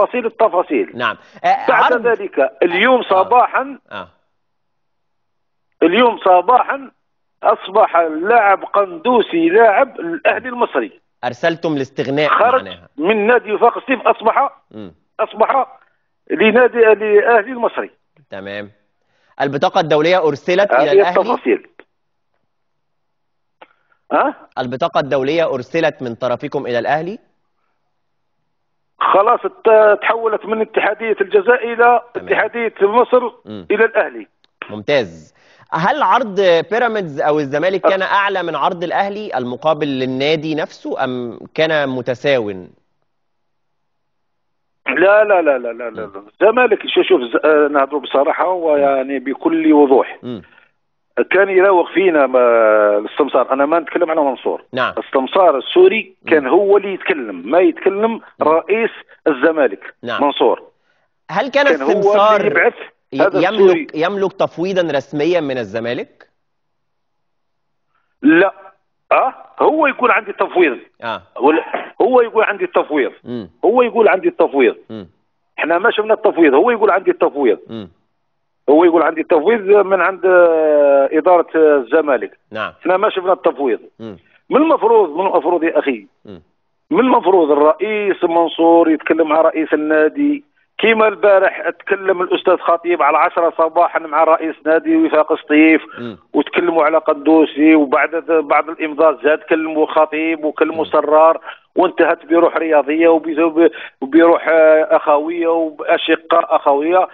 تفاصيل التفاصيل. نعم. آه، بعد عرض ذلك اليوم صباحا آه. اليوم صباحا أصبح اللاعب قندوسي لاعب الأهلي المصري. أرسلتم الاستغناء خرج معناها. من نادي وفاق سطيف اصبح مم. أصبح لنادي الاهلي المصري. تمام. البطاقة الدولية أرسلت إلى هذه الأهلي؟ التفاصيل. ها؟ البطاقة الدولية أرسلت من طرفكم إلى الأهلي؟ خلاص تحولت من اتحادية الجزائر إلى تمام. اتحادية مصر مم. إلى الأهلي ممتاز هل عرض بيراميدز أو الزمالك كان أعلى من عرض الأهلي المقابل للنادي نفسه أم كان متساو لا لا لا لا لا لا. الزمالك شوف آه، نهضروا بصراحة ويعني بكل وضوح مم. كان يراوغ فينا ما- السمسار أنا ما نتكلم على منصور. نعم. السمسار السوري كان هو اللي يتكلم. ما يتكلم رئيس الزمالك. نعم. منصور. هل كان كان السمسار يملك يملك تفويضا رسميا من الزمالك؟ لا. آه؟ هو يقول عندي تفويض آه. هو يقول عندي التفويض. هو يقول عندي التفويض. إحنا ما شفنا التفويض. هو يقول عندي التفويض. امم هو يقول عندي التفويض من عند آه، إدارة آه، الزمالك. نعم. إحنا ما شفنا التفويض. امم من المفروض من المفروض يا أخي. امم من المفروض الرئيس منصور يتكلم مع رئيس النادي. كيما البارح تكلم الأستاذ خطيب على عشرة صباحا مع رئيس نادي وفاق سطيف. وتكلموا على قندوسي وبعد بعد الامضاء زاد كلموا خطيب وكلموا سرار. وانتهت بروح رياضية وب- وبروح آه، أخوية واشقاء أخوية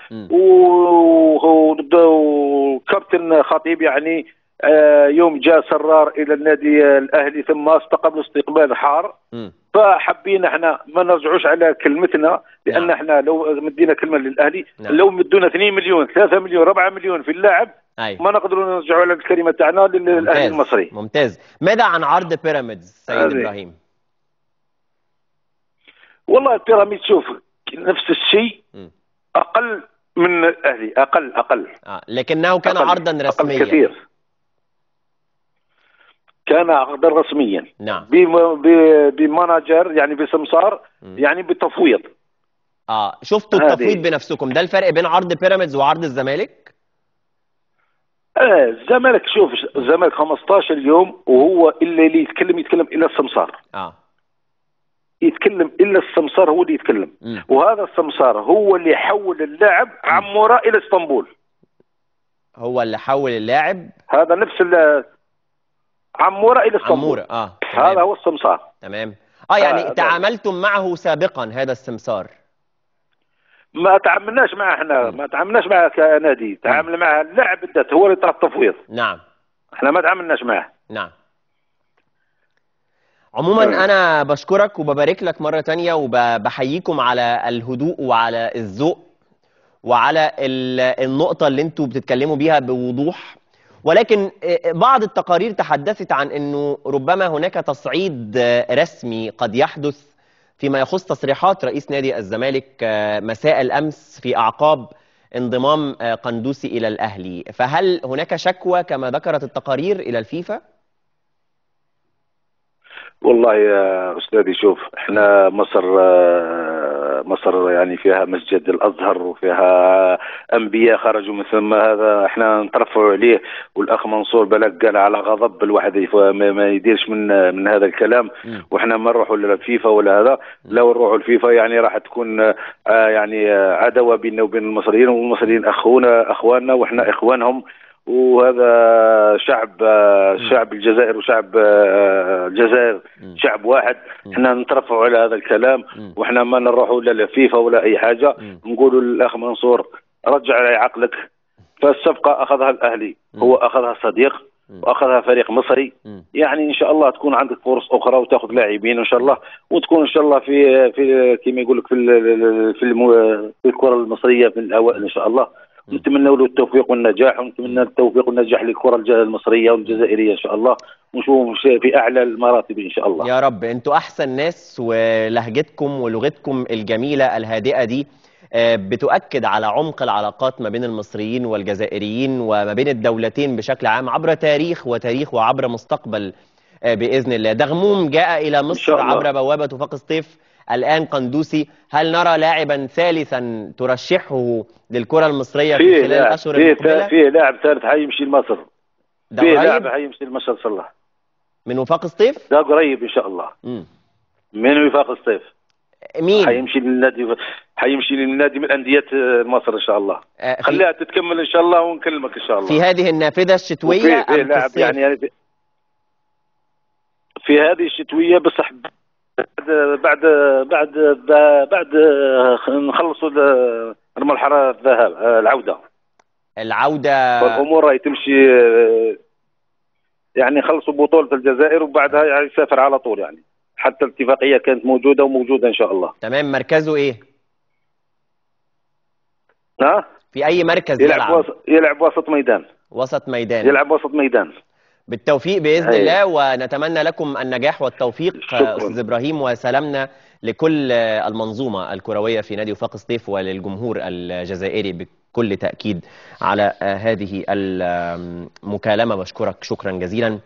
وكابتن خطيب يعني آه، يوم جاء سرار إلى النادي الأهلي ثم استقبلوا استقبال حار فحابين إحنا ما نرجعوش على كلمتنا لأن نعم. إحنا لو مدينا كلمة للأهلي نعم. لو مدونا 2 مليون 3 مليون 4 مليون في اللاعب أيوه ما نقدروا نرجعوا على الكلمة تاعنا للأهلي المصري ممتاز ماذا عن عرض بيراميدز سيد. إبراهيم؟ والله البيراميد شوف نفس الشيء. أقل من الاهلي أقل أقل آه. لكنه كان أقل- عرضا أقل رسميا كثير كان عقدا رسميا نعم بمانجر يعني بسمسار. يعني بتفويض آه شفتوا. التفويض بنفسكم ده الفرق بين عرض بيراميدز وعرض الزمالك؟ آه الزمالك شوف الزمالك 15 يوم وهو اللي يتكلم يتكلم إلا السمسار آه يتكلم إلا السمسار هو اللي يتكلم. مم. وهذا السمسار هو اللي حول اللاعب عمورة إلى إسطنبول. هو اللي حول اللاعب هذا نفس عمورة إلى إسطنبول. عمورة آه هذا تمام هو السمسار. تمام. آه يعني هذا- تعاملتم معه سابقا هذا السمسار. ما تعاملناش معه إحنا ما تعاملناش معه كنادي. تعامل مع اللاعب بالذات هو اللي طلب التفويض. نعم. إحنا ما تعاملناش معه. نعم. عموما. أنا بشكرك وببارك لك مرة تانية وبحييكم على الهدوء وعلى الذوق وعلى ال- النقطة اللي أنتوا بتتكلموا بيها بوضوح. ولكن بعض التقارير تحدثت عن إنه ربما هناك تصعيد رسمي قد يحدث فيما يخص تصريحات رئيس نادي الزمالك مساء الأمس في أعقاب انضمام قندوسي إلى الأهلي. فهل هناك شكوى كما ذكرت التقارير إلى الفيفا؟ والله يا أستاذي شوف إحنا مصر آه، مصر يعني فيها مسجد الأزهر وفيها أنبياء خرجوا من ثم هذا إحنا نترفعوا عليه والأخ منصور بلق قال على غضب الواحد ما يديرش من من هذا الكلام. وإحنا ما نروحوا للفيفا ولا هذا. لو نروحوا الفيفا يعني راح تكون آه، يعني آه، عداوة بيننا وبين المصريين والمصريين أخونا أخواننا وإحنا إخوانهم. وهذا شعب آه، شعب الجزائر وشعب آه، الجزائر مم. شعب واحد. إحنا نترفعوا على هذا الكلام. وإحنا ما نروحوا لا لفيفا ولا أي حاجة. نقولوا للأخ منصور رجع على عقلك فالصفقه أخذها الأهلي. هو أخذها صديق. وأخذها فريق مصري. يعني إن شاء الله تكون عندك فرص أخرى وتأخذ لاعبين إن شاء الله وتكون إن شاء الله في في كما يقول لك في في الكرة المصرية في الأوائل إن شاء الله نتمنى له التوفيق والنجاح ونتمنى التوفيق والنجاح للكرة المصرية والجزائرية إن شاء الله. ونشوف شيء في أعلى المراتب إن شاء الله. يا رب. أنتوا أحسن ناس ولهجتكم ولغتكم الجميلة الهادئة دي آه، بتؤكد على عمق العلاقات ما بين المصريين والجزائريين وما بين الدولتين بشكل عام عبر تاريخ وتاريخ وعبر مستقبل آه، بإذن الله. دغموم جاء إلى مصر. عبر بوابة وفاق سطيف الآن قندوسي هل نرى لاعبا ثالثا ترشحه للكرة المصرية في خلال الأشهر المقبلة؟ فيه لاعب ثالث حيمشي لمصر. فيه لاعب حيمشي لمصر الله. من وفاق سطيف؟ ده قريب إن شاء الله. مم. من وفاق الصيف مين؟ حيمشي للنادي حيمشي للنادي من أندية مصر إن شاء الله. آه، في, خليها تتكمل إن شاء الله ونكلمك إن شاء الله. في هذه النافذة الشتوية أم في لاعب الصيف؟ يعني يعني في, في هذه الشتوية بصح بعد بعد بعد بعد نخلصوا ال- المرحله الذهاب العودة. العودة. والأمور راهي تمشي يعني خلصوا بطولة الجزائر وبعدها يعني يسافر على طول يعني. حتى الاتفاقية كانت موجودة وموجودة إن شاء الله. تمام. مركزه إيه؟ ها؟ في أي مركز يلعب يلعب؟ وسط يلعب وسط ميدان. وسط ميدان. يلعب وسط ميدان. بالتوفيق بإذن أيوة. الله ونتمنى لكم النجاح والتوفيق شكراً. أستاذ إبراهيم وسلامنا لكل المنظومة الكروية في نادي وفاق سطيف وللجمهور الجزائري بكل تأكيد على هذه المكالمة بشكرك شكرا جزيلا